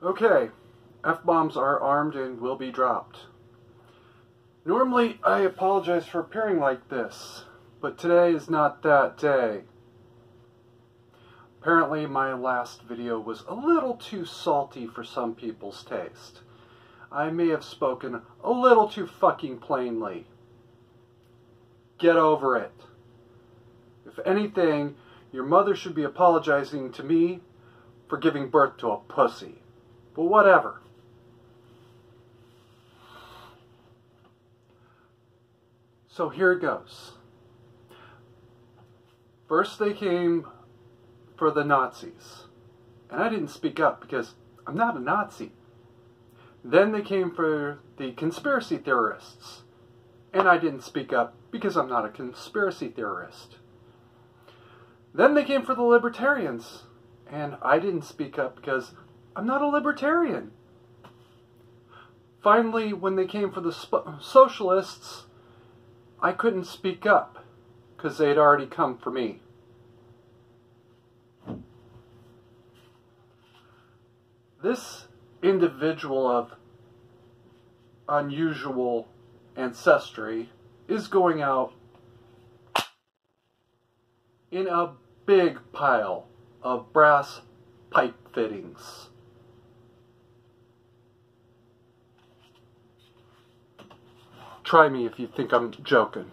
Okay, F-bombs are armed and will be dropped. Normally, I apologize for appearing like this, but today is not that day. Apparently, my last video was a little too salty for some people's taste. I may have spoken a little too fucking plainly. Get over it. If anything, your mother should be apologizing to me for giving birth to a pussy. But whatever. So here it goes. First they came for the Nazis. And I didn't speak up because I'm not a Nazi. Then they came for the conspiracy theorists. And I didn't speak up because I'm not a conspiracy theorist. Then they came for the libertarians. And I didn't speak up because I'm not a libertarian. Finally, when they came for the socialists, I couldn't speak up because they'd already come for me. This individual of unusual ancestry is going out in a big pile of brass pipe fittings. Try me if you think I'm joking.